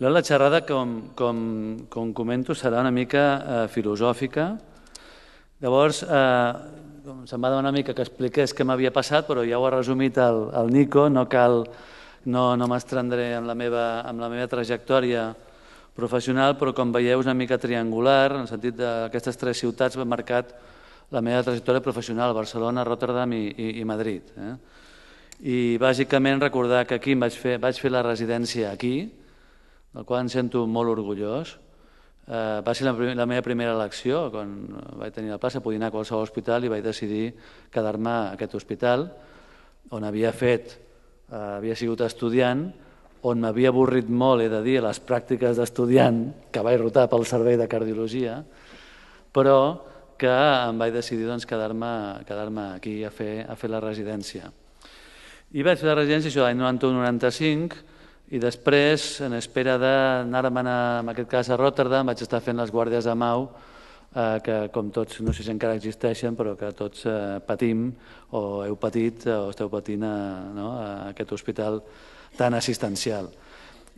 La xerrada, com, com, com comento, serà una mica eh, filosòfica. Llavors, eh, se'm va demanar una mica que expliqués què m'havia passat, però ja ho ha resumit el, el Nico, no cal, no, no m'estrendré amb, la meva, amb la meva trajectòria professional, però com veieu és una mica triangular, en el sentit d'aquestes tres ciutats han marcat la meva trajectòria professional, Barcelona, Rotterdam i, i, i Madrid. Eh? I bàsicament recordar que aquí vaig fer, vaig fer la residència aquí, del qual em sento molt orgullós. Eh, va ser la, la meva primera elecció, quan vaig tenir la plaça, podia anar a qualsevol hospital i vaig decidir quedar-me a aquest hospital, on havia fet, eh, havia sigut estudiant, on m'havia avorrit molt, he de dir, les pràctiques d'estudiant, que vaig rotar pel servei de cardiologia, però que em vaig decidir doncs, quedar-me quedar, aquí a fer, a fer la residència. I vaig fer la residència això l'any 91-95, i després, en espera d'anar-me'n, en aquest cas, a Rotterdam, vaig estar fent les guàrdies de Mau, eh, que com tots, no sé si encara existeixen, però que tots eh, patim, o heu patit, o esteu patint a, no, a aquest hospital tan assistencial.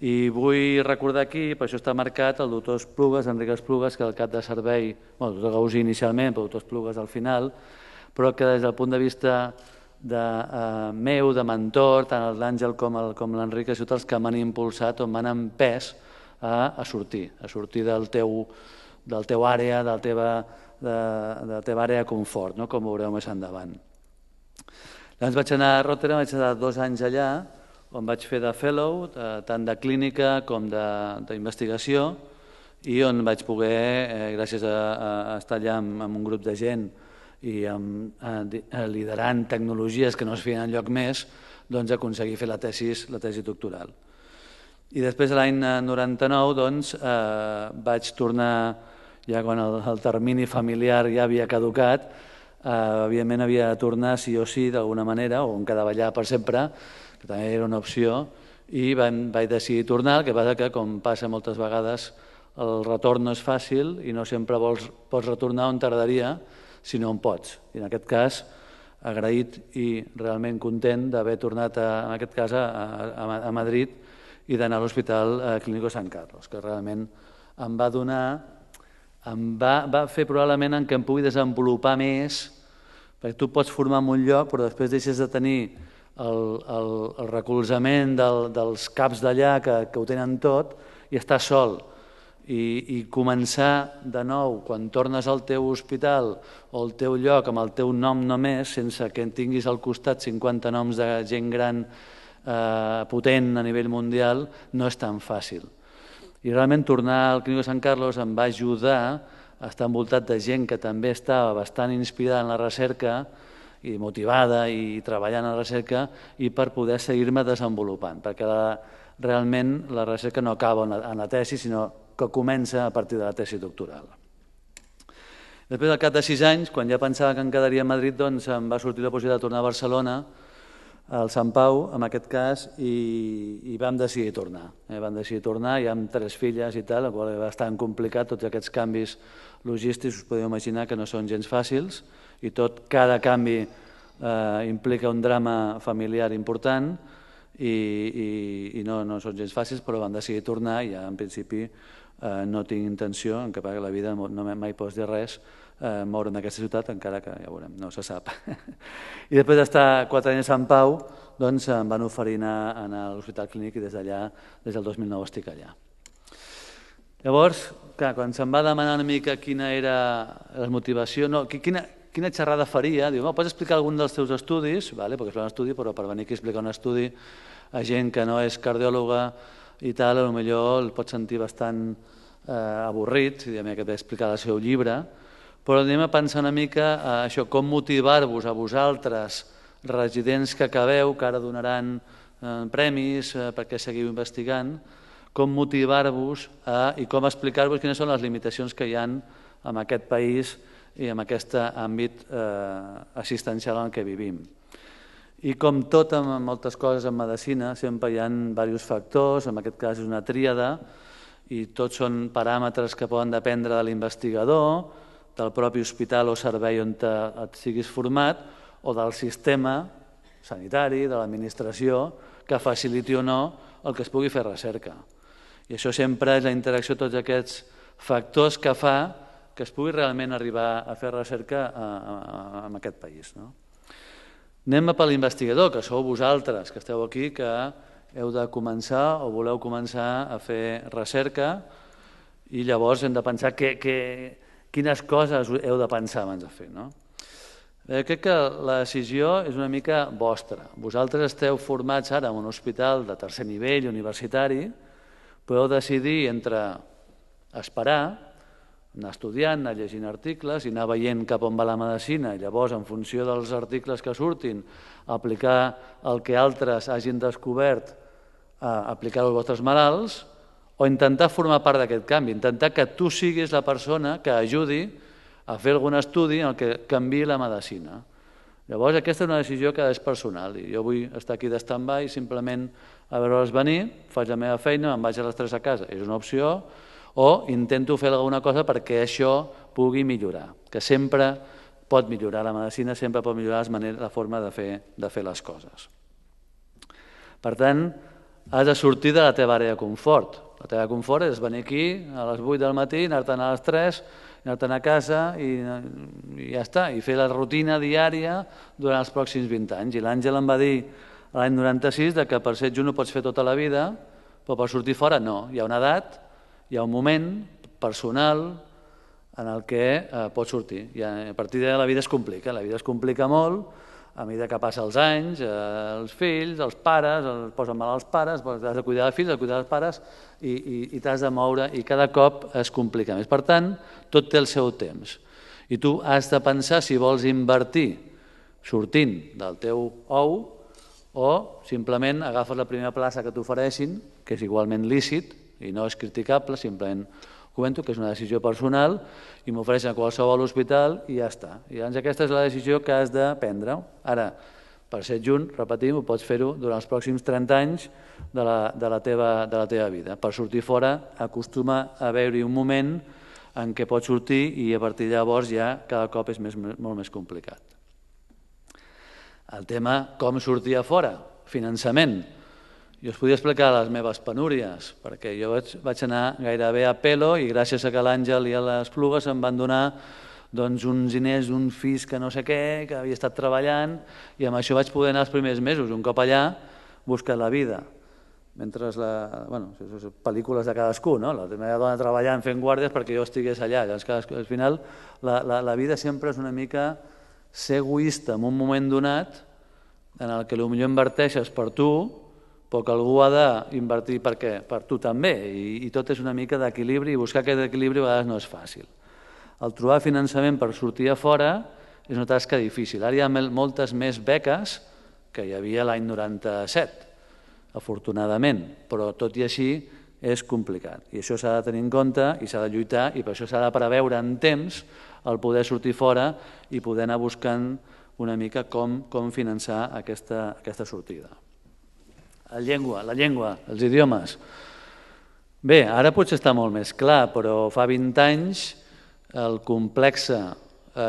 I vull recordar aquí, per això està marcat, el doctor Esplugues, Enric Esplugues, que el cap de servei, bueno, el doctor Gausí inicialment, però el doctor Esplugues al final, però que des del punt de vista de eh, meu, de mentor, tant l'Àngel com l'Enric, sigut els que m'han impulsat o m'han empès a, a sortir, a sortir del teu, del teu àrea, del teva, de, de la teva àrea de confort, no? com veureu més endavant. Llavors vaig anar a Rotterdam, vaig estar dos anys allà, on vaig fer de fellow, de, tant de clínica com d'investigació, i on vaig poder, eh, gràcies a, a estar allà amb, amb un grup de gent i amb, eh, eh, liderant tecnologies que no es feien lloc més, doncs aconseguir fer la tesi, la tesi doctoral. I després, l'any 99, doncs, eh, vaig tornar, ja quan el, el termini familiar ja havia caducat, eh, evidentment havia de tornar sí o sí d'alguna manera, o em quedava allà per sempre, que també era una opció, i vam, vaig decidir tornar, el que passa que, com passa moltes vegades, el retorn no és fàcil i no sempre vols, pots retornar on tardaria, si no en pots. I en aquest cas, agraït i realment content d'haver tornat, a, en aquest cas, a, a, a Madrid i d'anar a l'Hospital eh, Clínico Sant Carlos, que realment em va donar, em va, va fer probablement en què em pugui desenvolupar més, perquè tu pots formar en un lloc, però després deixes de tenir el, el, el recolzament del, dels caps d'allà que, que ho tenen tot i estar sol i, i començar de nou, quan tornes al teu hospital o al teu lloc amb el teu nom només, sense que en tinguis al costat 50 noms de gent gran eh, potent a nivell mundial, no és tan fàcil. I realment tornar al Clínic de Sant Carlos em va ajudar a estar envoltat de gent que també estava bastant inspirada en la recerca i motivada i treballant en la recerca i per poder seguir-me desenvolupant, perquè la, realment la recerca no acaba en la, en la tesi, sinó que comença a partir de la tesi doctoral. Després, al cap de sis anys, quan ja pensava que em quedaria a Madrid, doncs em va sortir la possibilitat de tornar a Barcelona, al Sant Pau, en aquest cas, i, i vam decidir tornar. Eh, vam decidir tornar, ja amb tres filles i tal, el qual era bastant complicat, tots aquests canvis logístics, us podeu imaginar que no són gens fàcils, i tot, cada canvi eh, implica un drama familiar important, i, i, i no, no són gens fàcils, però vam decidir tornar i ja en principi eh, no tinc intenció, en que la vida no mai pots dir res, eh, moure'm d'aquesta ciutat, encara que ja veurem, no se sap. I després d'estar quatre anys a Sant Pau, doncs em van oferir anar, anar a l'Hospital Clínic i des d'allà, des del 2009 estic allà. Llavors, clar, quan se'm va demanar una mica quina era la motivació, no, quina, quina xerrada faria? Diu, pots explicar algun dels teus estudis? Vale, perquè és un estudi, però per venir aquí a explicar un estudi a gent que no és cardiòloga i tal, potser el pot sentir bastant eh, avorrit, i a mi que ve explicar el seu llibre, però anem a pensar una mica a això, com motivar-vos a vosaltres, residents que acabeu, que ara donaran eh, premis eh, perquè seguiu investigant, com motivar-vos i com explicar-vos quines són les limitacions que hi han en aquest país i en aquest àmbit eh, assistencial en què vivim. I com tot en moltes coses en medicina, sempre hi ha diversos factors, en aquest cas és una tríada, i tots són paràmetres que poden dependre de l'investigador, del propi hospital o servei on te, et siguis format, o del sistema sanitari, de l'administració, que faciliti o no el que es pugui fer recerca. I això sempre és la interacció de tots aquests factors que fa que es pugui realment arribar a fer recerca en aquest país. No? Anem per l'investigador, que sou vosaltres, que esteu aquí, que heu de començar o voleu començar a fer recerca i llavors hem de pensar que, que, quines coses heu de pensar abans de fer. No? Eh, crec que la decisió és una mica vostra. Vosaltres esteu formats ara en un hospital de tercer nivell universitari, podeu decidir entre esperar, anar estudiant, anar llegint articles i anar veient cap on va la medicina i llavors, en funció dels articles que surtin, aplicar el que altres hagin descobert, aplicar-ho als vostres malalts, o intentar formar part d'aquest canvi, intentar que tu siguis la persona que ajudi a fer algun estudi en el que canvi la medicina. Llavors, aquesta és una decisió que és personal i jo vull estar aquí d'estambar i simplement a veure-les venir, faig la meva feina, em vaig a les 3 a casa, és una opció, o intento fer alguna cosa perquè això pugui millorar, que sempre pot millorar la medicina, sempre pot millorar les maneres, la forma de fer, de fer les coses. Per tant, has de sortir de la teva àrea de confort. La teva confort és venir aquí a les 8 del matí, anar-te'n a les 3, anar-te'n a casa i, i ja està, i fer la rutina diària durant els pròxims 20 anys. I l'Àngel em va dir l'any 96 de que per ser adjunt ho pots fer tota la vida, però per sortir fora no. Hi ha una edat, hi ha un moment personal en el que eh, pots sortir. I a partir de la vida es complica, la vida es complica molt, a mesura que passa els anys, eh, els fills, els pares, els posen mal els pares, has de cuidar dels fills, has de cuidar dels pares i, i, i t'has de moure i cada cop es complica més. Per tant, tot té el seu temps. I tu has de pensar si vols invertir sortint del teu ou o simplement agafes la primera plaça que t'ofereixin, que és igualment lícit i no és criticable, simplement comento que és una decisió personal i m'ofereixen a qualsevol hospital i ja està. I llavors aquesta és la decisió que has de prendre. Ara, per ser adjunt, repetim, ho pots fer-ho durant els pròxims 30 anys de la, de la, teva, de la teva vida. Per sortir fora acostuma a haver-hi un moment en què pots sortir i a partir de llavors ja cada cop és més, molt més complicat. El tema com sortir a fora, finançament. Jo us podia explicar les meves penúries, perquè jo vaig, vaig anar gairebé a pelo i gràcies a que l'Àngel i a les plugues em van donar doncs, uns diners d'un fis que no sé què, que havia estat treballant, i amb això vaig poder anar els primers mesos, un cop allà, buscar la vida. Mentre la, bueno, pel·lícules de cadascú, no? la meva dona treballant fent guàrdies perquè jo estigués allà. Llavors, cadascú, al final, la, la, la vida sempre és una mica ser egoista en un moment donat en el que potser inverteixes per tu però que algú ha d'invertir per què? Per tu també, i, i tot és una mica d'equilibri, i buscar aquest equilibri a vegades no és fàcil. El trobar finançament per sortir a fora és una tasca difícil. Ara hi ha moltes més beques que hi havia l'any 97, afortunadament, però tot i així és complicat. I això s'ha de tenir en compte i s'ha de lluitar i per això s'ha de preveure en temps el poder sortir fora i poder anar buscant una mica com, com finançar aquesta, aquesta sortida. La llengua, la llengua, els idiomes. Bé, ara potser està molt més clar, però fa 20 anys el complex eh,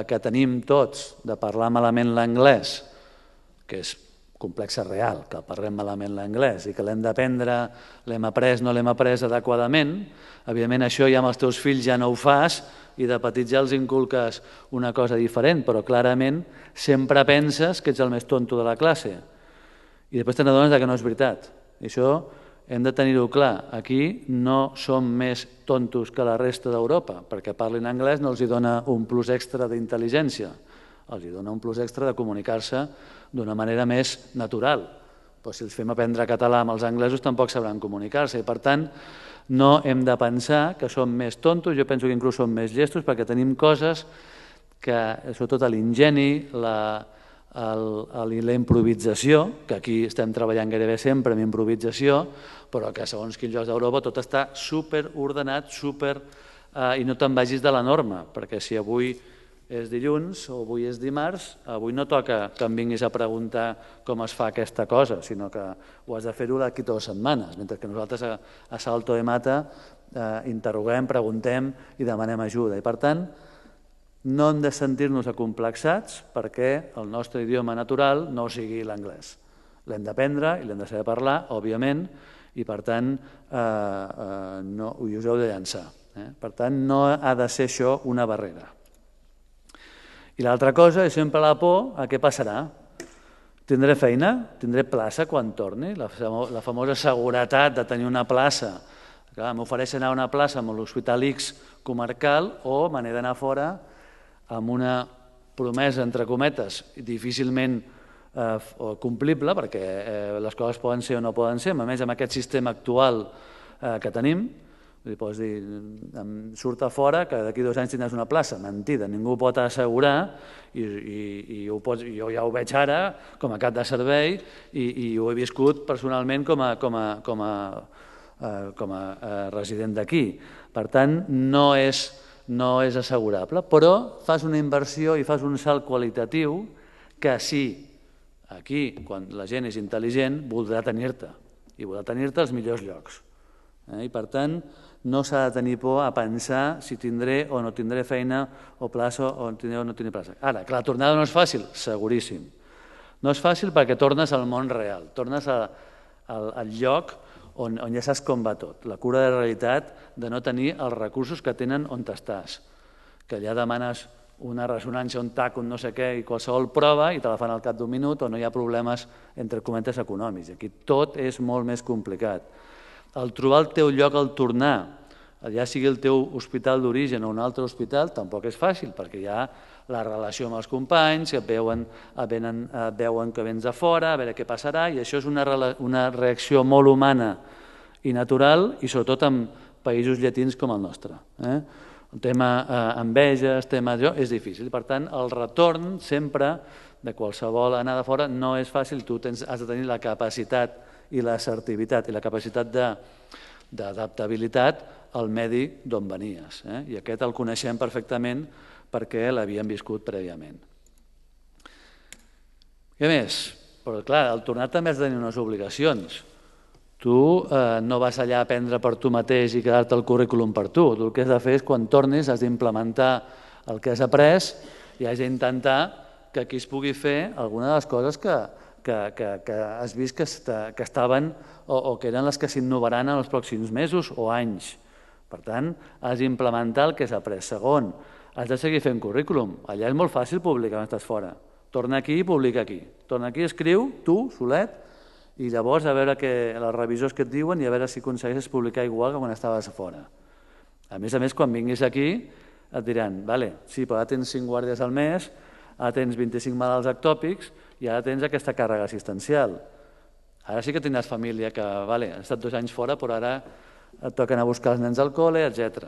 que tenim tots de parlar malament l'anglès, que és complex real, que parlem malament l'anglès i que l'hem d'aprendre, l'hem après, no l'hem après adequadament, evidentment això ja amb els teus fills ja no ho fas i de petits ja els inculques una cosa diferent, però clarament sempre penses que ets el més tonto de la classe i després te n'adones que no és veritat. I això hem de tenir-ho clar. Aquí no som més tontos que la resta d'Europa, perquè parlin anglès no els hi dona un plus extra d'intel·ligència, els hi dona un plus extra de comunicar-se d'una manera més natural. Però si els fem aprendre català amb els anglesos tampoc sabran comunicar-se i per tant no hem de pensar que som més tontos, jo penso que inclús som més llestos perquè tenim coses que, sobretot l'ingeni, la, la improvisació, que aquí estem treballant gairebé sempre amb improvisació, però que segons quins llocs d'Europa tot està super ordenat, super, eh, i no te'n vagis de la norma, perquè si avui és dilluns o avui és dimarts, avui no toca que em vinguis a preguntar com es fa aquesta cosa, sinó que ho has de fer-ho d'aquí dues setmanes, mentre que nosaltres a, a Salto de Mata eh, interroguem, preguntem i demanem ajuda. I per tant, no hem de sentir-nos acomplexats perquè el nostre idioma natural no sigui l'anglès. L'hem d'aprendre i l'hem de saber parlar, òbviament, i per tant eh, eh, no, us heu de llançar. Eh? Per tant, no ha de ser això una barrera. I l'altra cosa és sempre la por a què passarà. Tindré feina? Tindré plaça quan torni? La, la famosa seguretat de tenir una plaça. M'ofereixen anar a una plaça amb l'Hospital X comarcal o me n'he d'anar fora amb una promesa, entre cometes, difícilment eh, complible, perquè eh, les coses poden ser o no poden ser, a més amb aquest sistema actual eh, que tenim, li pots dir, surt a fora que d'aquí dos anys tindràs una plaça. Mentida, ningú ho pot assegurar i, i, i ho pots, jo ja ho veig ara com a cap de servei i, i ho he viscut personalment com a, com a, com a, eh, com a eh, resident d'aquí. Per tant, no és, no és assegurable, però fas una inversió i fas un salt qualitatiu que sí, aquí, quan la gent és intel·ligent, voldrà tenir-te i voldrà tenir-te als millors llocs. Eh? I per tant, no s'ha de tenir por a pensar si tindré o no tindré feina o plaça o tindré o no tindré plaça. Ara, que la tornada no és fàcil? Seguríssim. No és fàcil perquè tornes al món real, tornes a, al, al lloc on, on ja saps com va tot. La cura de realitat de no tenir els recursos que tenen on t'estàs. Que allà demanes una ressonància, un tac, un no sé què, i qualsevol prova, i te la fan al cap d'un minut, o no hi ha problemes, entre comentes, econòmics. Aquí tot és molt més complicat el trobar el teu lloc al tornar, ja sigui el teu hospital d'origen o un altre hospital, tampoc és fàcil, perquè hi ha la relació amb els companys, que veuen, et venen, et veuen que vens de fora, a veure què passarà, i això és una, una reacció molt humana i natural, i sobretot en països llatins com el nostre. Eh? El tema eh, enveges, tema d'allò, és difícil. Per tant, el retorn sempre de qualsevol anada fora no és fàcil, tu tens, has de tenir la capacitat i l'assertivitat i la capacitat d'adaptabilitat al medi d'on venies. Eh? I aquest el coneixem perfectament perquè l'havíem viscut prèviament. Què més? Però clar, el tornar també has de tenir unes obligacions. Tu eh, no vas allà a aprendre per tu mateix i quedar-te el currículum per tu. Tu el que has de fer és, quan tornis, has d'implementar el que has après i has d'intentar que aquí es pugui fer alguna de les coses que, que, que, que has vist que, que estaven o, o que eren les que s'innovaran en els pròxims mesos o anys. Per tant, has d'implementar el que has après. Segon, has de seguir fent currículum. Allà és molt fàcil publicar quan estàs fora. Torna aquí i publica aquí. Torna aquí, escriu, tu, solet, i llavors a veure que, les revisors que et diuen i a veure si aconsegueixes publicar igual que quan estaves fora. A més a més, quan vinguis aquí, et diran, vale, sí, però ara tens 5 guàrdies al mes, ara tens 25 malalts ectòpics, i ara tens aquesta càrrega assistencial. Ara sí que tindràs família que, vale, has estat dos anys fora, però ara et toquen a buscar els nens al col·le, etc.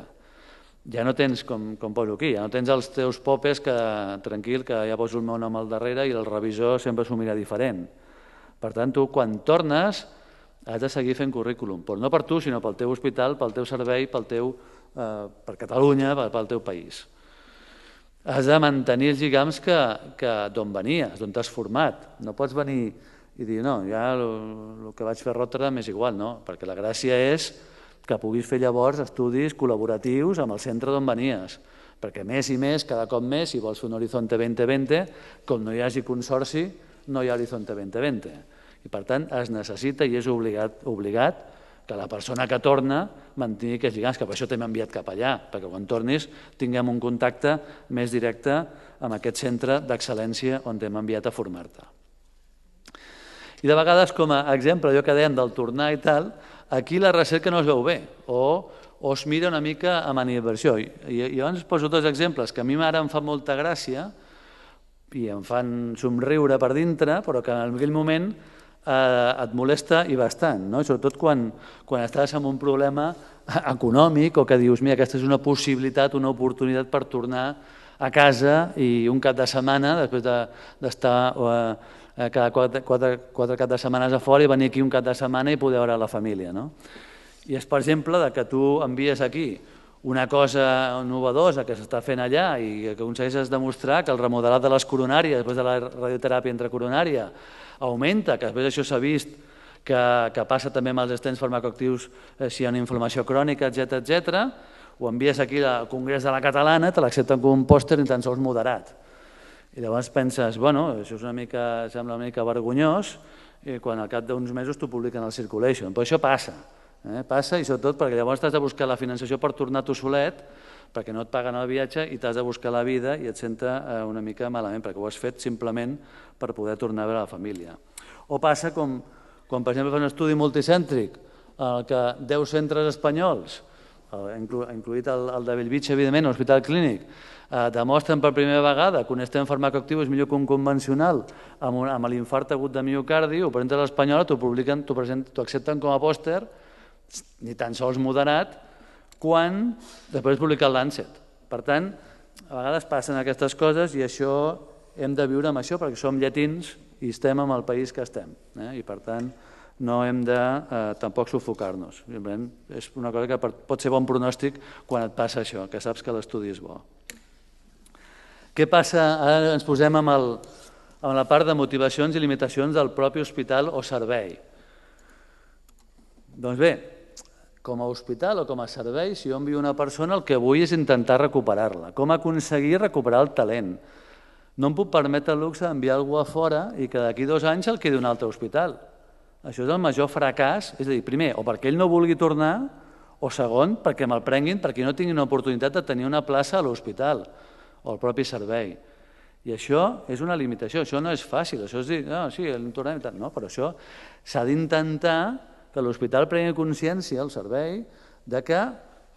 Ja no tens, com, com poso aquí, ja no tens els teus popes que, tranquil, que ja poso el meu nom al darrere i el revisor sempre s'ho mira diferent. Per tant, tu, quan tornes, has de seguir fent currículum, però no per tu, sinó pel teu hospital, pel teu servei, pel teu, eh, per Catalunya, pel teu país has de mantenir els lligams que, que d'on venies, d'on t'has format. No pots venir i dir, no, ja el, que vaig fer a Rotterdam és igual, no, perquè la gràcia és que puguis fer llavors estudis col·laboratius amb el centre d'on venies, perquè més i més, cada cop més, si vols fer un Horizonte 2020, com no hi hagi consorci, no hi ha Horizonte 2020. I per tant es necessita i és obligat, obligat que la persona que torna mantingui aquests lligams, que per això t'hem enviat cap allà, perquè quan tornis tinguem un contacte més directe amb aquest centre d'excel·lència on t'hem enviat a formar-te. I de vegades, com a exemple, allò que dèiem del tornar i tal, aquí la recerca no es veu bé, o, o es mira una mica amb animació. I, i, i llavors poso dos exemples que a mi ara em fa molta gràcia i em fan somriure per dintre, però que en aquell moment eh, et molesta i bastant, no? sobretot quan, quan estàs amb un problema econòmic o que dius, mira, aquesta és una possibilitat, una oportunitat per tornar a casa i un cap de setmana, després d'estar de, eh, cada quatre, quatre, quatre cap de setmanes a fora i venir aquí un cap de setmana i poder veure la família. No? I és, per exemple, de que tu envies aquí una cosa novedosa que s'està fent allà i que aconsegueixes demostrar que el remodelat de les coronàries, després de la radioteràpia intracoronària, augmenta, que després això s'ha vist que, que passa també amb els estens farmacoactius eh, si hi ha una inflamació crònica, etc etc. ho envies aquí al Congrés de la Catalana, te l'accepten com un pòster ni tan sols moderat. I llavors penses, bueno, això és una mica, sembla una mica vergonyós, i quan al cap d'uns mesos t'ho publiquen al Circulation. Però això passa, eh? passa i sobretot perquè llavors t'has de buscar la financiació per tornar tu solet, perquè no et paguen el viatge i t'has de buscar la vida i et senta eh, una mica malament, perquè ho has fet simplement per poder tornar a veure la família. O passa com, quan, per exemple, fas un estudi multicèntric, en què 10 centres espanyols, incluït el, el de Bellvitge, evidentment, l'Hospital Clínic, eh, demostren per primera vegada que un estem farmacoactiu és millor que un convencional amb, un, amb l'infart agut de miocardi, ho presenten a l'espanyola, t'ho publiquen, t'ho accepten com a pòster, ni tan sols moderat, quan després publica el Lancet. Per tant, a vegades passen aquestes coses i això hem de viure amb això perquè som llatins i estem en el país que estem. Eh? I per tant, no hem de eh, tampoc sufocar-nos. És una cosa que pot ser bon pronòstic quan et passa això, que saps que l'estudi és bo. Què passa? Ara ens posem amb, el, amb la part de motivacions i limitacions del propi hospital o servei. Doncs bé, com a hospital o com a servei, si jo envio una persona, el que vull és intentar recuperar-la. Com aconseguir recuperar el talent? No em puc permetre el luxe d'enviar algú a fora i que d'aquí dos anys el quedi un altre hospital. Això és el major fracàs, és a dir, primer, o perquè ell no vulgui tornar, o segon, perquè me'l prenguin, perquè no tinguin l'oportunitat de tenir una plaça a l'hospital o al propi servei. I això és una limitació, això no és fàcil, això és dir, no, sí, el tornem tant, no, però això s'ha d'intentar que l'hospital prengui consciència, el servei, de que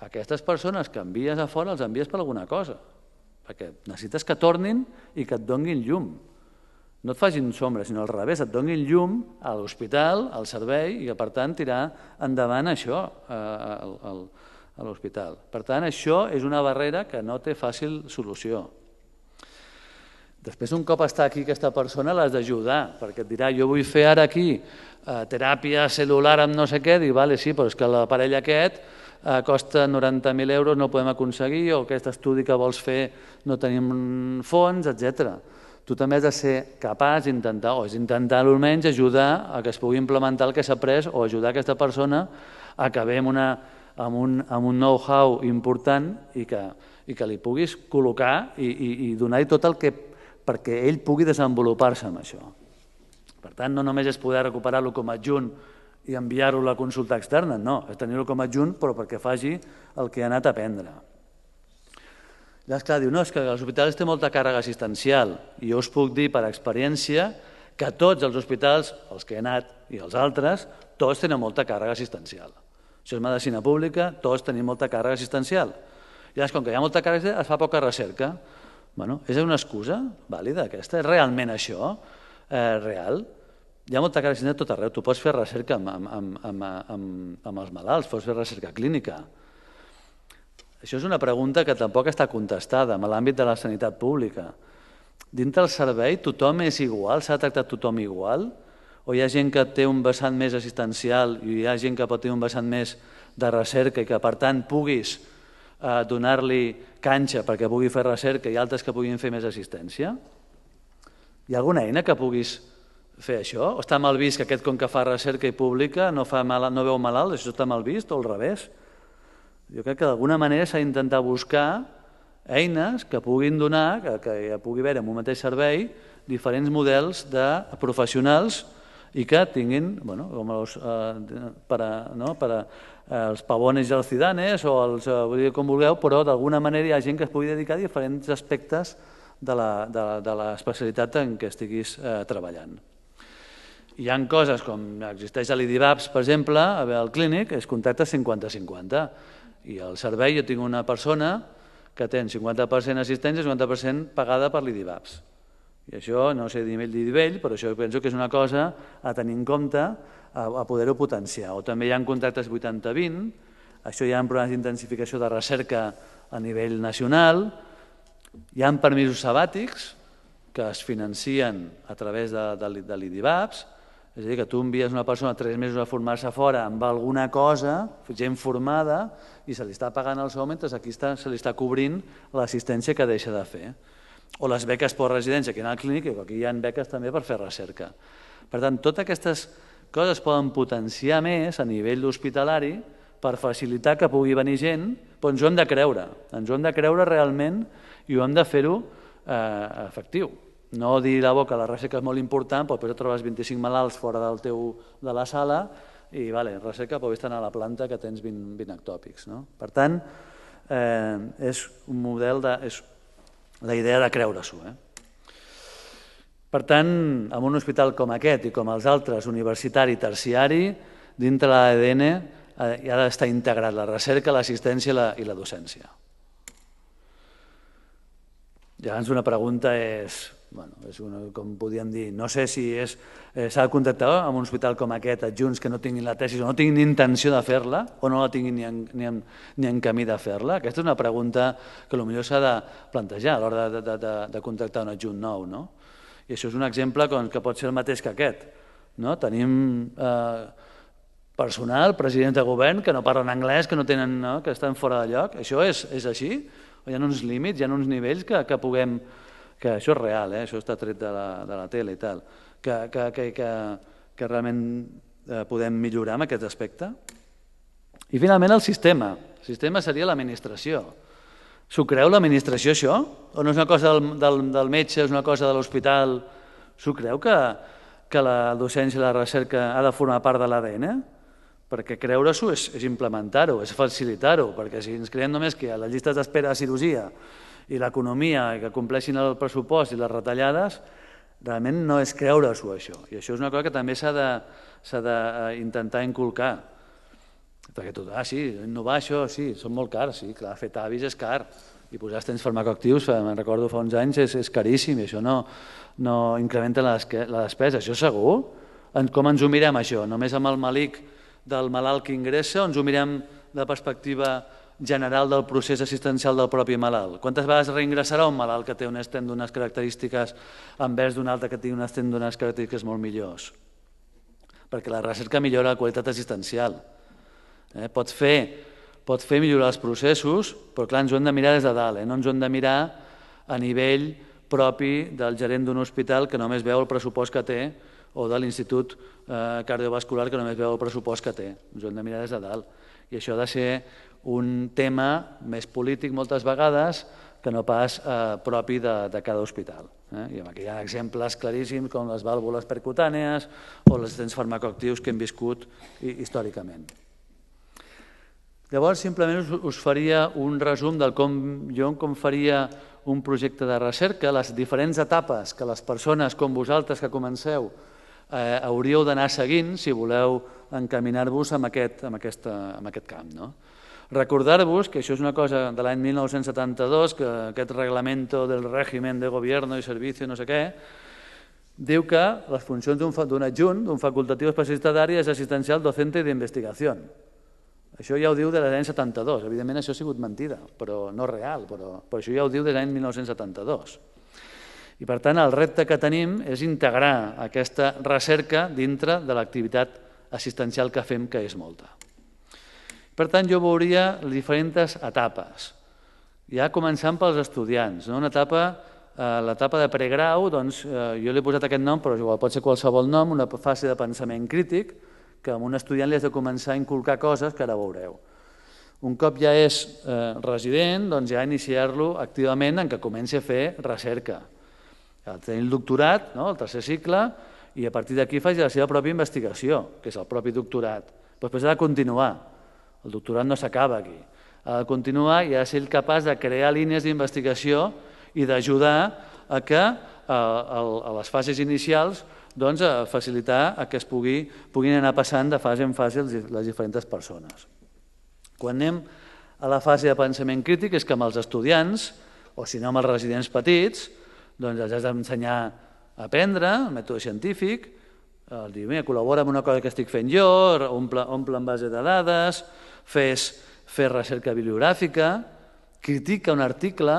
aquestes persones que envies a fora els envies per alguna cosa, perquè necessites que tornin i que et donguin llum. No et facin sombra, sinó al revés, et donguin llum a l'hospital, al servei, i per tant tirar endavant això, eh, a l'hospital. Per tant, això és una barrera que no té fàcil solució. Després, un cop està aquí aquesta persona, l'has d'ajudar, perquè et dirà, jo vull fer ara aquí eh, teràpia celular amb no sé què, dic, vale, sí, però és que l'aparell aquest eh, costa 90.000 euros, no podem aconseguir, o aquest estudi que vols fer no tenim fons, etc. Tu també has de ser capaç d'intentar, o és intentar almenys ajudar a que es pugui implementar el que s'ha après o ajudar aquesta persona a ve amb una amb un, amb un know-how important i que, i que li puguis col·locar i, i, i donar-li tot el que perquè ell pugui desenvolupar-se amb això. Per tant, no només és poder recuperar-lo com a adjunt i enviar-lo a la consulta externa, no, és tenir-lo com a adjunt però perquè faci el que ha anat a aprendre. Llavors, clar, diu, no, és que els hospitals té molta càrrega assistencial i jo us puc dir per experiència que tots els hospitals, els que he anat i els altres, tots tenen molta càrrega assistencial. Això és medicina pública, tots tenim molta càrrega assistencial. I llavors, com que hi ha molta càrrega, es fa poca recerca. Bueno, és una excusa vàlida aquesta? És realment això? Eh, real? Hi ha molta càrrega assistencial tot arreu. Tu pots fer recerca amb, amb, amb, amb, amb, amb els malalts, pots fer recerca clínica. Això és una pregunta que tampoc està contestada en l'àmbit de la sanitat pública. Dintre del servei tothom és igual? S'ha tractat tothom igual? o hi ha gent que té un vessant més assistencial i hi ha gent que pot tenir un vessant més de recerca i que per tant puguis eh, donar-li canxa perquè pugui fer recerca i altres que puguin fer més assistència? Hi ha alguna eina que puguis fer això? O està mal vist que aquest com que fa recerca i pública no, fa mal, no veu malalt, això està mal vist o al revés? Jo crec que d'alguna manera s'ha d'intentar buscar eines que puguin donar, que, que ja pugui haver en un mateix servei, diferents models de professionals i que tinguin, bueno, com els, eh, per a, no, per a, eh, els pavones i els cidanes o els, eh, com vulgueu, però d'alguna manera hi ha gent que es pugui dedicar a diferents aspectes de l'especialitat en què estiguis eh, treballant. Hi han coses com existeix a l'IDIVAPS, per exemple, a el clínic és contracte 50-50 i al servei jo tinc una persona que té 50% assistència i 50% pagada per l'IDIVAPS i això, no sé de nivell, però això penso que és una cosa a tenir en compte, a, a poder-ho potenciar. O també hi ha contractes 80-20, això hi ha programes d'intensificació de recerca a nivell nacional, hi ha permisos sabàtics que es financien a través de, de, de l'IDIVAPS, és a dir, que tu envies una persona tres mesos a formar-se fora amb alguna cosa, gent formada, i se li està pagant el sou mentre aquí està, se li està cobrint l'assistència que deixa de fer o les beques per residència, que ha al clínic, aquí hi ha beques també per fer recerca. Per tant, totes aquestes coses poden potenciar més a nivell hospitalari per facilitar que pugui venir gent, però ens ho hem de creure, ens ho hem de creure realment i ho hem de fer-ho eh, efectiu. No dir la boca, la recerca és molt important, però després trobes 25 malalts fora del teu, de la sala i vale, recerca però vés a la planta que tens 20, 20 ectòpics. No? Per tant, eh, és un model de... És la idea de creure-s'ho. Eh? Per tant, en un hospital com aquest i com els altres, universitari i terciari, dintre l'ADN eh, hi ha d'estar integrat la recerca, l'assistència i, la, i la docència. Llavors una pregunta és, bueno, és una, com podíem dir, no sé si eh, s'ha de contactar amb un hospital com aquest adjunts que no tinguin la tesi o no tinguin intenció de fer-la o no la tinguin ni en, ni en, ni en camí de fer-la. Aquesta és una pregunta que potser s'ha de plantejar a l'hora de, de, de, de contactar un adjunt nou. No? I això és un exemple que pot ser el mateix que aquest. No? Tenim eh, personal, president de govern, que no parlen anglès, que, no tenen, no? que estan fora de lloc. Això és, és així? Hi ha uns límits, hi ha uns nivells que, que puguem... que això és real, eh? això està tret de la, de la tele i tal, que, que, que, que, que realment eh, podem millorar en aquest aspecte. I finalment el sistema. El sistema seria l'administració. S'ho creu l'administració, això? O no és una cosa del, del, del metge, és una cosa de l'hospital? S'ho creu que, que la docència i la recerca ha de formar part de l'ADN? Perquè creure-s'ho és, és implementar-ho, és facilitar-ho, perquè si ens creiem només que a les llistes d'espera de cirurgia i l'economia, que compleixin el pressupost i les retallades, realment no és creure-s'ho això. I això és una cosa que també s'ha d'intentar inculcar. Perquè tot, ah, sí, innovar això, sí, són molt cars, sí, clar, fer tavis és car, i posar estens farmacoactius, me'n recordo fa uns anys, és, és caríssim, i això no, no incrementa la, la despesa, això segur? En, com ens ho mirem, això? Només amb el malic del malalt que ingressa ens ho mirem de perspectiva general del procés assistencial del propi malalt? Quantes vegades reingressarà un malalt que té un estent d'unes característiques envers d'un altre que té un estent d'unes característiques molt millors? Perquè la recerca millora la qualitat assistencial. Eh? Pot, fer, pot fer millorar els processos, però clar, ens ho hem de mirar des de dalt, eh? no ens ho hem de mirar a nivell propi del gerent d'un hospital que només veu el pressupost que té o de l'Institut eh, Cardiovascular que només veu el pressupost que té. Ens ho hem de mirar des de dalt. I això ha de ser un tema més polític moltes vegades que no pas eh, propi de, de cada hospital. Eh? I aquí hi ha exemples claríssims com les vàlvules percutànees o els assistents farmacoactius que hem viscut històricament. Llavors, simplement us, us faria un resum del com jo com faria un projecte de recerca, les diferents etapes que les persones com vosaltres que comenceu eh, hauríeu d'anar seguint si voleu encaminar-vos en, aquest, en, aquesta, en aquest camp. No? Recordar-vos que això és una cosa de l'any 1972, que aquest reglamento del règim de govern i servici no sé què, diu que les funcions d'un adjunt, d'un facultatiu especialista d'àrea és assistencial docente d'investigació. Això ja ho diu de l'any 72. Evidentment això ha sigut mentida, però no real, però, però això ja ho diu de l'any 1972. I per tant el repte que tenim és integrar aquesta recerca dintre de l'activitat assistencial que fem, que és molta. Per tant, jo veuria diferents etapes. Ja començant pels estudiants. No? Una etapa, eh, l'etapa de pregrau, doncs, eh, jo li he posat aquest nom, però igual pot ser qualsevol nom, una fase de pensament crític, que amb un estudiant li has de començar a inculcar coses que ara veureu. Un cop ja és eh, resident, doncs ja iniciar-lo activament en què comenci a fer recerca. Ja tenir el doctorat, no? el tercer cicle, i a partir d'aquí faci la seva pròpia investigació, que és el propi doctorat. Però després ha de continuar. El doctorat no s'acaba aquí. Ha de continuar i ha de ser capaç de crear línies d'investigació i d'ajudar a que a, a les fases inicials doncs, a facilitar a que es pugui, puguin anar passant de fase en fase les diferents persones. Quan anem a la fase de pensament crític és que amb els estudiants, o si no amb els residents petits, doncs els has d'ensenyar a aprendre el mètode científic, el dir, mira, col·labora amb una cosa que estic fent jo, omple, omple en base de dades, fes, fes recerca bibliogràfica, critica un article,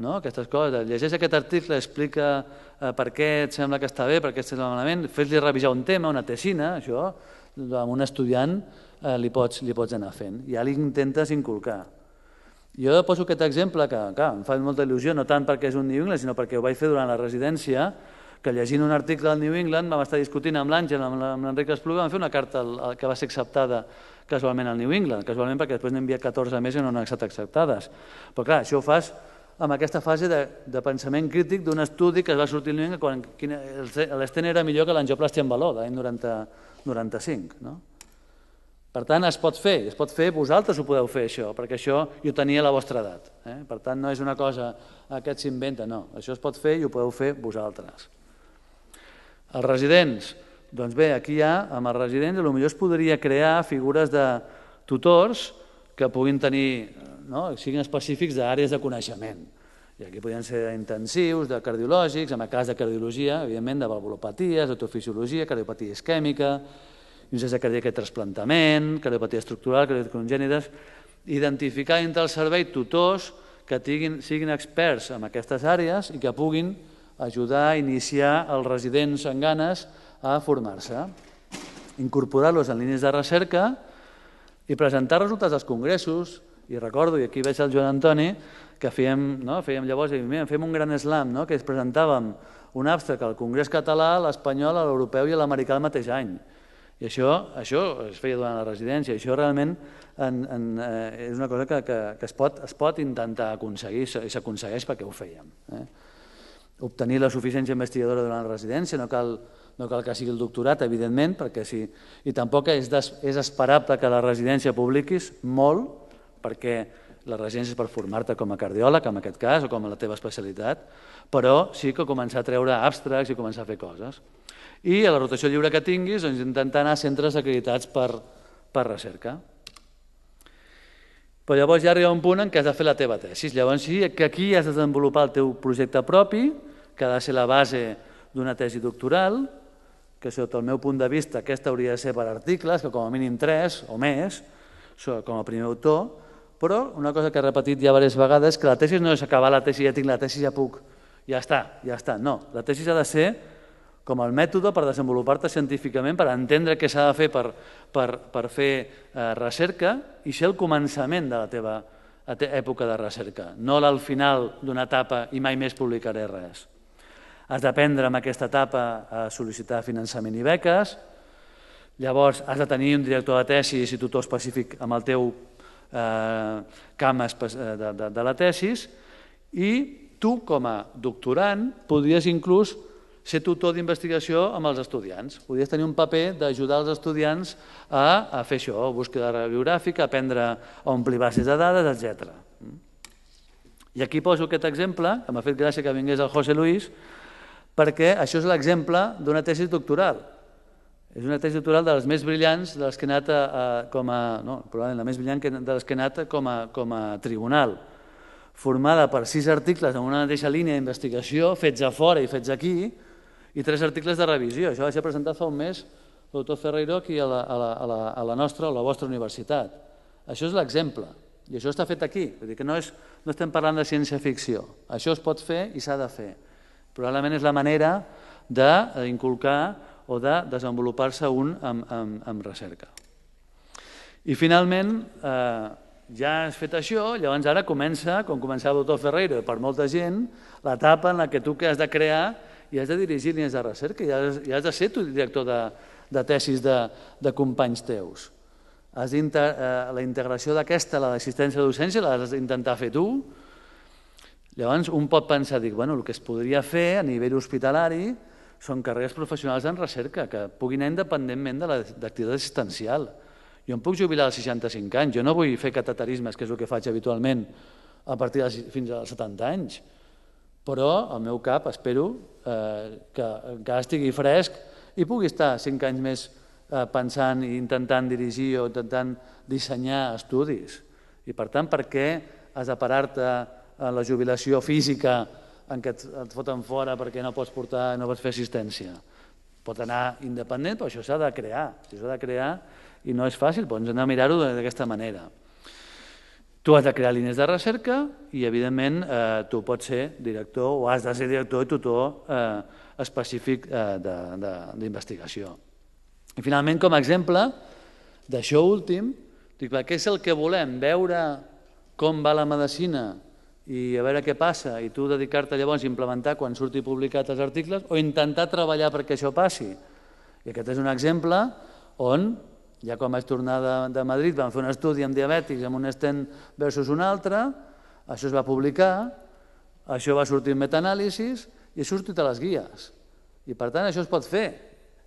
no? aquestes coses, llegeix aquest article, explica eh, per què et sembla que està bé, per què et sembla malament, fes-li revisar un tema, una tesina, això, amb un estudiant eh, li, pots, li pots anar fent. Ja li intentes inculcar. Jo poso aquest exemple que clar, em fa molta il·lusió, no tant perquè és un New England, sinó perquè ho vaig fer durant la residència, que llegint un article del New England vam estar discutint amb l'Àngel, amb l'Enric Espluga, vam fer una carta que va ser acceptada casualment al New England, casualment perquè després n'he enviat 14 més i no han estat acceptades. Però clar, això ho fas amb aquesta fase de, de pensament crític d'un estudi que es va sortir en quan l'Esten era millor que l'angioplastia en valor, l'any 95. No? Per tant, es pot fer, es pot fer, vosaltres ho podeu fer això, perquè això ho tenia a la vostra edat. Eh? Per tant, no és una cosa aquest s'inventa, no, això es pot fer i ho podeu fer vosaltres. Els residents, doncs bé, aquí ja, amb els residents, potser es podria crear figures de tutors que puguin tenir, no? siguin específics d'àrees de coneixement. I aquí podrien ser intensius, de cardiològics, en el cas de cardiologia, evidentment, de valvulopaties, d'autofisiologia, cardiopatia isquèmica, insuficiència cardíaca i trasplantament, cardiopatia estructural, cardiopatia congènites, identificar entre el servei tutors que tinguin, siguin experts en aquestes àrees i que puguin ajudar a iniciar els residents en ganes a formar-se, incorporar-los en línies de recerca i presentar resultats als congressos. I recordo, i aquí veig el Joan Antoni, que fèiem, no? fèiem llavors, fèiem un gran slam, no? que es presentàvem un abstract al Congrés català, l'espanyol, l'europeu i l'americà el mateix any. I això, això es feia durant la residència, això realment en, en, eh, és una cosa que, que, que es, pot, es pot intentar aconseguir i s'aconsegueix perquè ho fèiem. Eh? Obtenir la suficiència investigadora durant la residència, no cal, no cal que sigui el doctorat, evidentment, perquè sí, i tampoc és, des, és esperable que la residència publiquis molt, perquè la residència és per formar-te com a cardiòleg, en aquest cas, o com a la teva especialitat, però sí que començar a treure abstracts i començar a fer coses i a la rotació lliure que tinguis doncs, intentar anar a centres acreditats per, per recerca. Però llavors ja arriba un punt en què has de fer la teva tesi. Llavors sí que aquí has de desenvolupar el teu projecte propi, que ha de ser la base d'una tesi doctoral, que sota el meu punt de vista aquesta hauria de ser per articles, que com a mínim tres o més, com a primer autor, però una cosa que he repetit ja diverses vegades és que la tesi no és acabar la tesi, ja tinc la tesi, ja puc, ja està, ja està. No, la tesi ha de ser com el mètode per desenvolupar-te científicament, per entendre què s'ha de fer per, per, per fer eh, recerca i ser el començament de la teva època de recerca, no al final d'una etapa i mai més publicaré res. Has d'aprendre en aquesta etapa a sol·licitar finançament i beques, llavors has de tenir un director de tesis i tutor específic amb el teu eh, camp eh, de, de, de la tesis i tu com a doctorant podries inclús ser tutor d'investigació amb els estudiants. Podies tenir un paper d'ajudar els estudiants a, a fer això, a búsqueda biogràfica, a aprendre a omplir bases de dades, etc. I aquí poso aquest exemple, que m'ha fet gràcia que vingués el José Luis, perquè això és l'exemple d'una tesi doctoral. És una tesi doctoral de les més brillants de les que he anat a, a, com a... No, probablement la més brillant de les que he anat com a, com a tribunal formada per sis articles en una mateixa línia d'investigació, fets a fora i fets aquí, i tres articles de revisió. Això va ser presentat fa un mes el doctor Ferreiro aquí a la, a la, a la, a la nostra o la vostra universitat. Això és l'exemple, i això està fet aquí. Vull dir que no, és, no estem parlant de ciència-ficció. Això es pot fer i s'ha de fer. Probablement és la manera d'inculcar o de desenvolupar-se un amb, amb, amb recerca. I finalment, eh, ja has fet això, llavors ara comença, com començava el doctor Ferreiro, per molta gent, l'etapa en la que tu que has de crear i has de dirigir línies de recerca, i has, i has de ser tu director de, de tesis de, de companys teus. Has eh, la integració d'aquesta, la d'assistència de docència, l'has d'intentar fer tu. Llavors, un pot pensar, dic, bueno, el que es podria fer a nivell hospitalari són carreres professionals en recerca, que puguin anar independentment de l'activitat assistencial. Jo em puc jubilar als 65 anys, jo no vull fer cateterismes, que és el que faig habitualment a partir de fins als 70 anys però al meu cap espero eh, que encara estigui fresc i pugui estar cinc anys més eh, pensant i intentant dirigir o intentant dissenyar estudis. I per tant, per què has de parar-te a la jubilació física en què et, et foten fora perquè no pots portar, no pots fer assistència? Pot anar independent, però això s'ha de crear. S'ha de crear i no és fàcil, pots anar a mirar-ho d'aquesta manera. Tu has de crear línies de recerca i, evidentment, eh, tu pots ser director o has de ser director i tutor eh, específic eh, d'investigació. I, finalment, com a exemple d'això últim, dic, què és el que volem? Veure com va la medicina i a veure què passa i tu dedicar-te llavors a implementar quan surti publicat els articles o intentar treballar perquè això passi. I aquest és un exemple on ja quan vaig tornar de, de Madrid vam fer un estudi amb diabètics amb un estent versus un altre, això es va publicar, això va sortir en metaanàlisis i ha sortit a les guies. I per tant això es pot fer.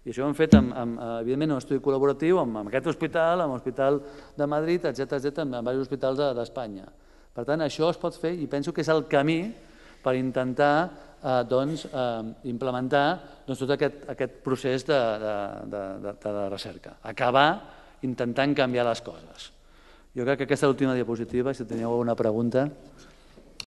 I això ho hem fet, amb, amb, evidentment, un estudi col·laboratiu amb, amb aquest hospital, amb l'Hospital de Madrid, etc etc, amb diversos hospitals d'Espanya. Per tant, això es pot fer i penso que és el camí per intentar eh, doncs, eh, implementar doncs, tot aquest, aquest procés de, de, de, de, de recerca. Acabar intentant canviar les coses. Jo crec que aquesta és l'última diapositiva, si teniu alguna pregunta.